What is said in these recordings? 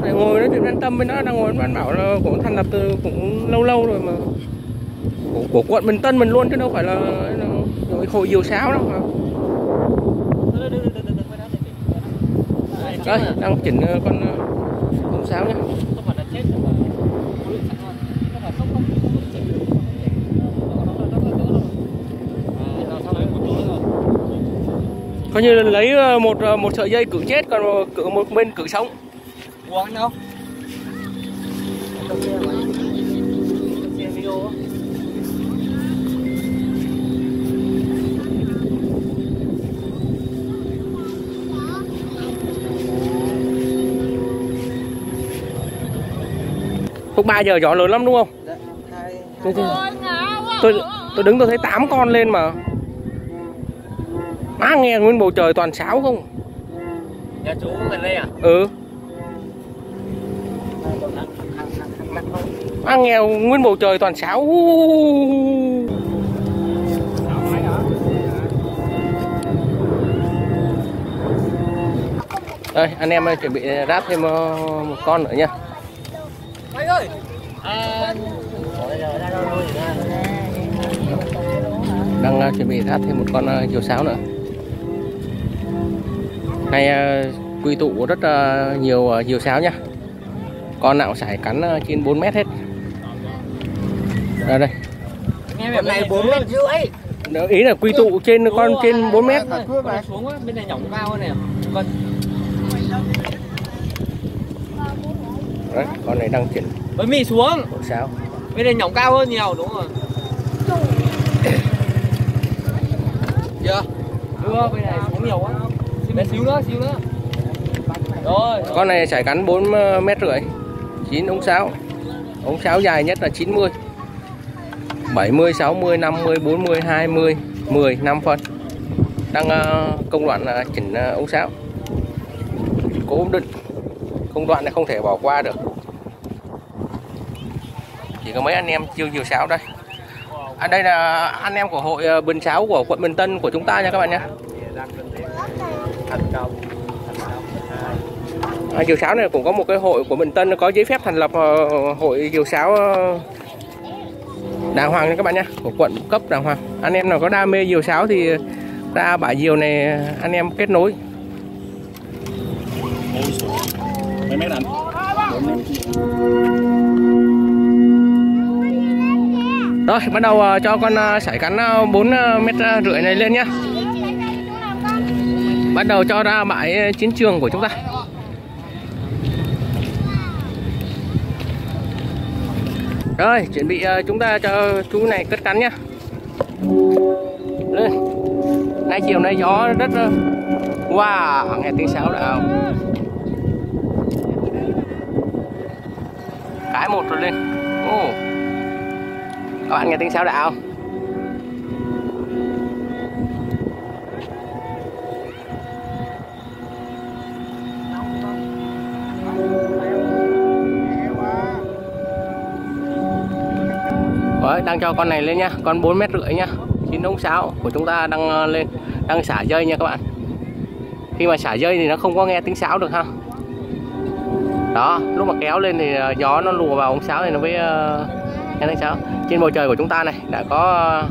mà ngồi nói chuyện an tâm với nó đang ngồi anh bảo là cũng thành lập từ cũng lâu lâu rồi mà. Của, của quận Bình Tân mình luôn chứ đâu phải là, là rồi hội diều sáo đâu mà. Đây đang chỉnh ờ, con ờ, con sáo nhá. Coi như là lấy ờ, một một sợi dây cử chết còn một- cử một bên cử sống uống đâu trong kia mà trong kia video á lúc 3 giờ gió lớn lắm đúng không? Tôi, tôi, tôi, tôi đứng tôi thấy 8 con lên mà. Má nghe nguyên bầu trời toàn sáo không? Nhà chú gần đây à? Ừ má nghèo nguyên bầu trời toàn sáo. Đây anh em ơi, chuẩn bị ráp thêm ờ, một con nữa nha. Mày ơi à đang ờ, chuẩn bị ráp thêm một con ờ, diều sáo nữa. Nay quy tụ rất nhiều diều sáo nhá con nào sải cắn trên 4 mét hết đây đây. Nghe mẹ này bốn mét rưỡi Đó, ý là quy tụ trên con trên 4 mét. con này xuống á bên này nhỏng cao hơn này. Con. Đấy, con này đang chuyển với mì xuống. Bộ sáo bên này nhỏng cao hơn nhiều đúng rồi. Chưa? Chưa bên này xuống nhiều quá. Bên xíu nữa xíu nữa. Rồi. Con này sải cắn 4 mét rưỡi. 9 ống sáo. Ống sáo dài nhất là 90 70 60 50 40 20 10 5 phân. Đang ờ, công đoạn chỉnh ờ, ống sáo. Cố định. Công đoạn này không thể bỏ qua được. Chỉ có mấy anh em chiêu nhiều sáo đây. À, đây là anh em của hội ờ, bình sáo của quận Bình Tân của chúng ta nha các bạn nhé. À, diều sáo này cũng có một cái hội của Bình Tân có giấy phép thành lập hội diều sáo đàng hoàng nha các bạn nhé. Của quận cấp đàng hoàng. Anh em nào có đam mê diều sáo thì ra bãi diều này, anh em kết nối. Mấy mét anh rồi, bắt đầu ờ, cho con ờ, sải cắn ờ, 4 mét rưỡi này lên nhá. Bắt đầu cho ra bãi chiến trường của chúng ta. Rồi, chuẩn bị ờ, chúng ta cho chú này cất cắn nhá lên nay chiều nay gió rất ờ, wow, nghe tiếng sáo đạo cái một rồi lên oh. các bạn nghe tiếng sáo đạo không? đang cho con này lên nhá, con 4 mét rưỡi nhá, trên ống sáo của chúng ta đang ờ, lên đang xả dây nha các bạn. Khi mà xả dây thì nó không có nghe tiếng sáo được ha. Đó lúc mà kéo lên thì ờ, gió nó lùa vào ống sáo thì nó mới ờ, nghe tiếng sáo. Trên bầu trời của chúng ta này đã có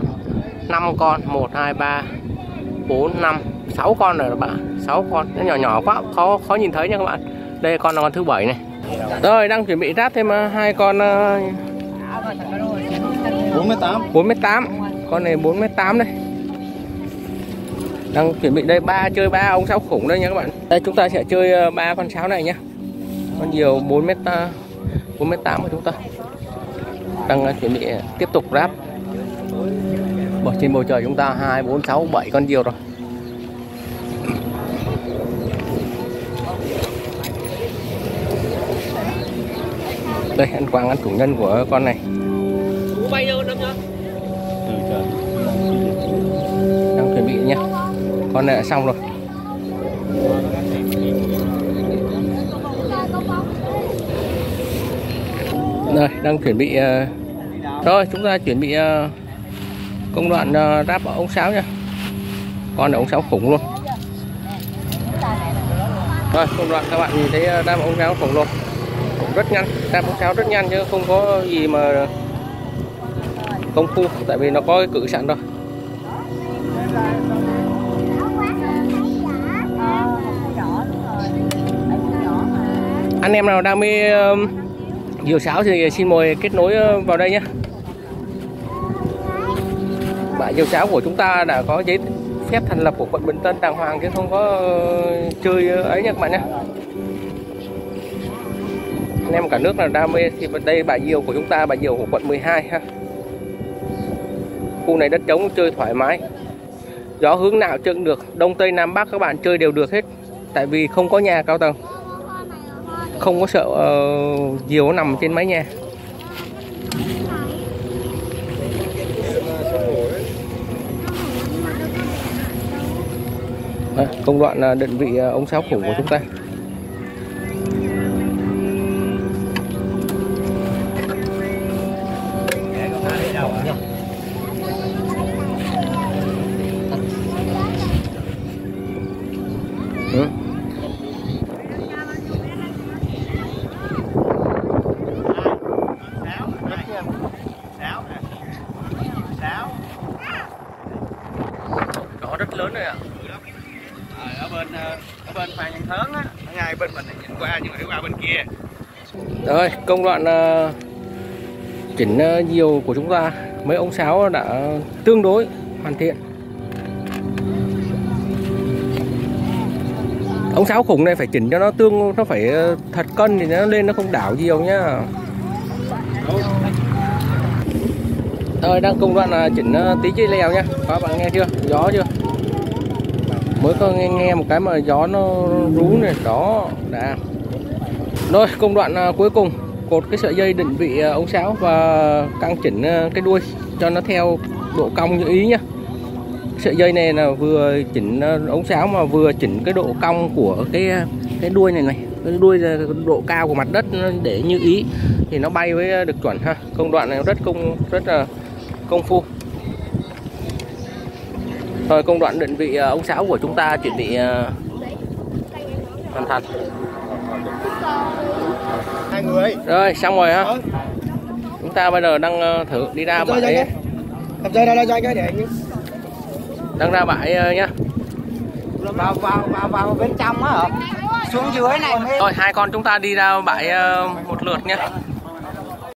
5 con. 1 2 3 4 5 6 con rồi các bạn. 6 con. Nó nhỏ nhỏ quá khó khó nhìn thấy nha các bạn. Đây con là con thứ bảy này. Rồi đang chuẩn bị ráp thêm hai con uh, 48 48 con này 48 đây. Đang chuẩn bị đây, ba chơi ba ông sáo khủng đây nha các bạn. Đây, chúng ta sẽ chơi ờ, ba con sáo này nhá. Con nhiều 4 mét 48 của chúng ta. Đang ờ, chuẩn bị ờ, tiếp tục ráp. Bởi trên bầu trời chúng ta 2 4 6 7 con diều rồi. Đây anh Quang, ăn chủ nhân của con này. Đang chuẩn bị nhá. Con này đã xong rồi. Rồi đang chuẩn bị ờ, thôi rồi chúng ta chuẩn bị ờ, công đoạn ờ, ráp ống sáo nha con này ống sáo khủng luôn. Rồi công đoạn các bạn nhìn thấy đang đam ống sáo khổng lồ cũng rất nhanh đam ống sáo rất nhanh chứ không có gì mà công phu, tại vì nó có cái cử sẵn rồi anh em nào đam mê um, diều sáo thì xin mời kết nối uh, vào đây nhé. Bãi diều sáo của chúng ta đã có giấy phép thành lập của quận Bình Tân, đàng hoàng chứ không có uh, chơi uh, ấy nha các bạn nhé. Anh em cả nước là đam mê thì đây bãi diều của chúng ta, bãi diều của quận 12 ha. Khu này đất trống, chơi thoải mái gió hướng nào chơi được đông tây nam bắc các bạn chơi đều được hết. Tại vì không có nhà cao tầng. Không có sợ uh, diều nó nằm trên mái nhà. Đấy, công đoạn ờ, định vị ờ, ống sáo khủng của chúng ta. Yeah. Lớn rồi ạ. Ờ, ở bên ờ, ở bên phan nhân thớn á ngay bên mình nhìn qua nhưng mà đi qua bên kia Rồi, công đoạn ờ, chỉnh nhiều của chúng ta mấy ống sáo đã tương đối hoàn thiện. Ống sáo khủng này phải chỉnh cho nó tương nó phải thật cân thì nó lên nó không đảo nhiều nhá. Rồi đang công đoạn là chỉnh tí dây leo nhá. Các bạn nghe chưa? Gió chưa? Mới có nghe, nghe một cái mà gió nó rú này đó đã. Rồi công đoạn à, cuối cùng cột cái sợi dây định vị à, ống sáo và căng chỉnh à, cái đuôi cho nó theo độ cong như ý nhá. Sợi dây này là vừa chỉnh ống sáo mà vừa chỉnh cái độ cong của cái cái đuôi này này, cái đuôi là độ cao của mặt đất để như ý thì nó bay với được chuẩn ha. Công đoạn này rất công rất là công phu. Rồi công đoạn định vị à, ống sáo của chúng ta chuẩn bị à, hoàn thành. hai người Rồi xong rồi ha. Ờ. Chúng ta bây giờ đang ờ, thử đi ra bãi cầm dây ra đây cho anh cái để anh đang ra bãi ờ, nhá. vào vào vào vào bên trong á hả xuống dưới này Rồi hai con chúng ta đi ra bãi ờ, một lượt nhá.